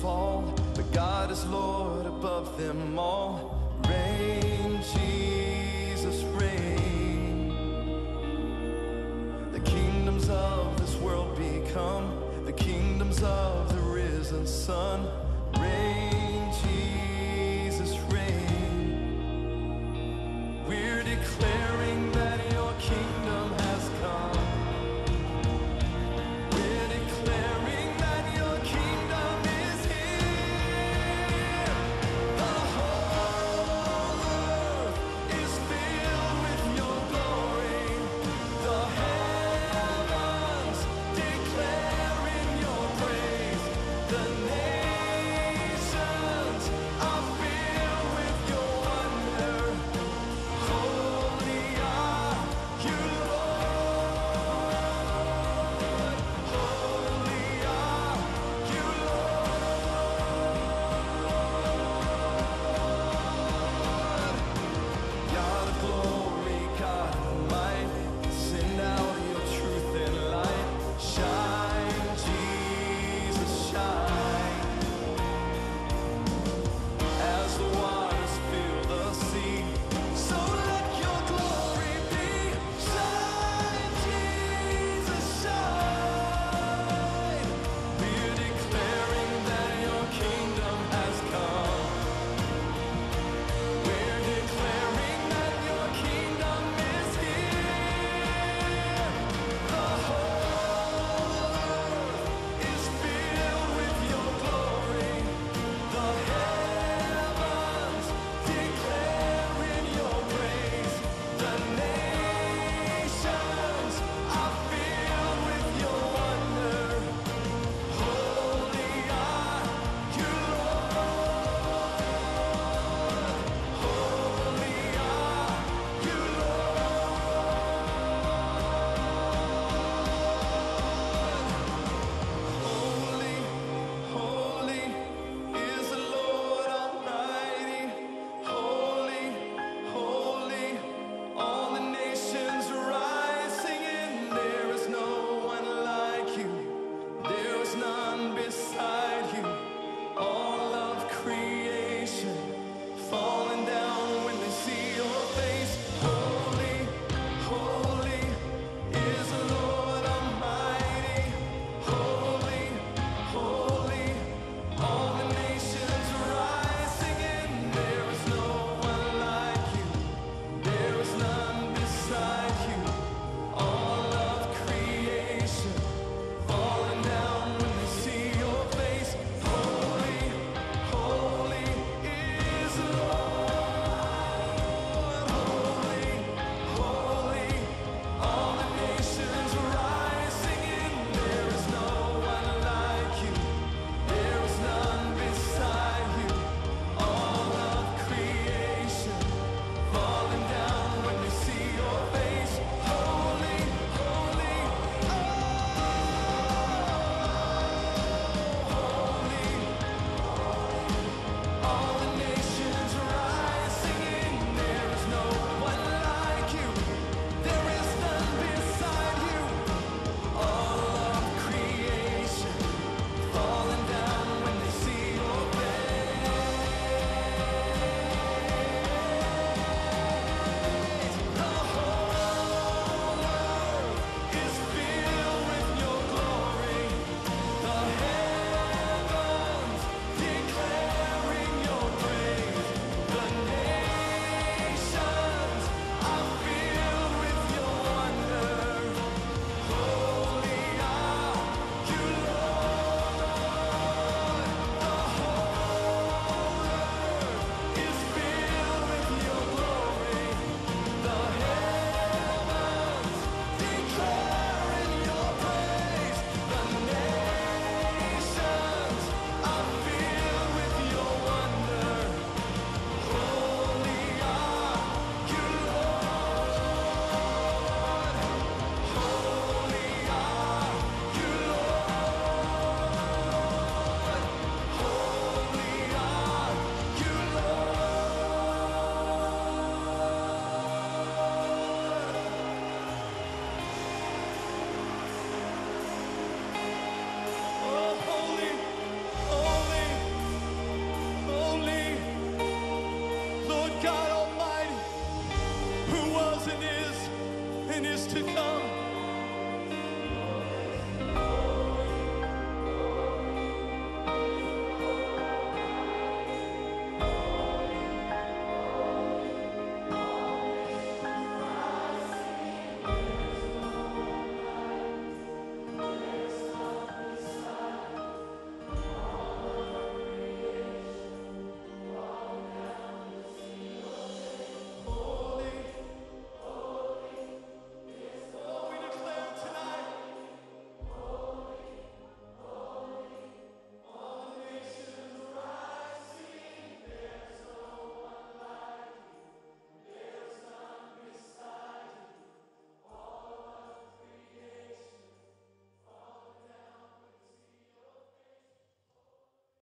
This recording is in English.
fall, but God is Lord above them all. Reign, Jesus, reign. The kingdoms of this world become the kingdoms of the risen Son.